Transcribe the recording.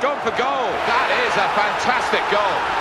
gone for goal. That is a fantastic goal.